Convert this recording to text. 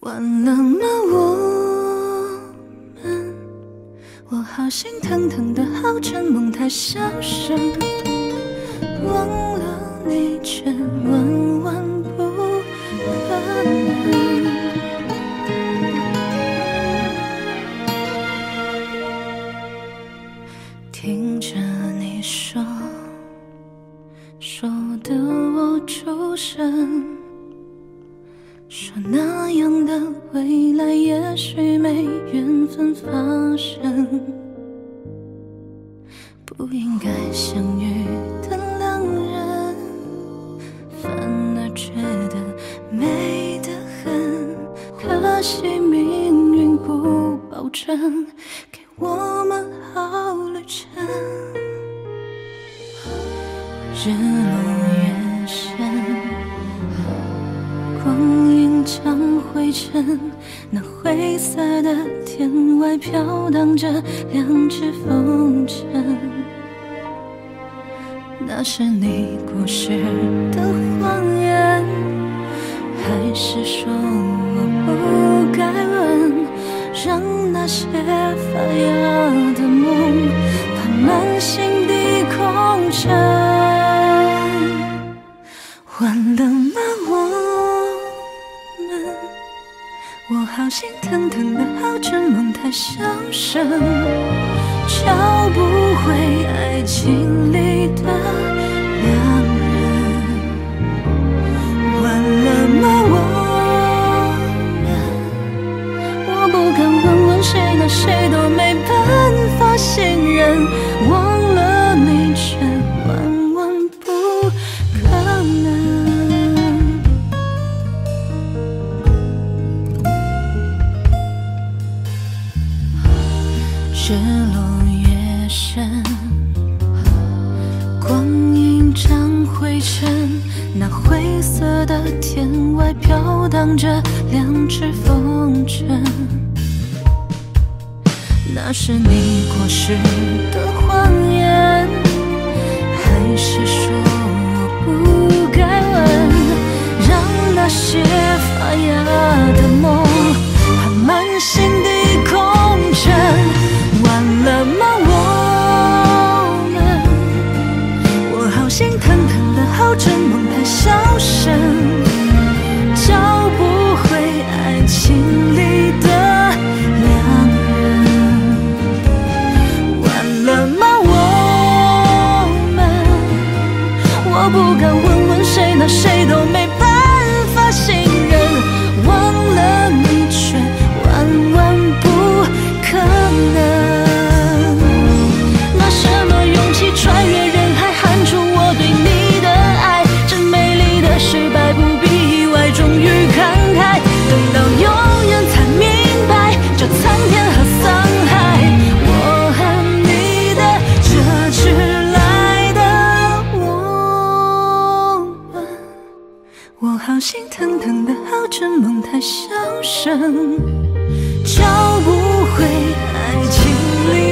完了吗？我们，我好心疼疼的好沉梦太小声，忘了你却万万不可能。听着你说，说的我出神。说那样的未来也许没缘分发生，不应该相遇的两人，反而觉得美得很。可惜命运不保证给我们好旅程，日落月像灰尘，那灰色的天外飘荡着两只风筝。那是你故事的谎言，我好心疼疼的好沉梦太小声，找不回爱情里的两人。完了吗？我们，我不敢问问谁，那谁都没办法信任。忘日落月升，光阴沾灰尘，那灰色的天外飘荡着两只风筝。那是你过世的谎言，还是说我不该问？让那些发芽的梦，太小声，找不回爱情里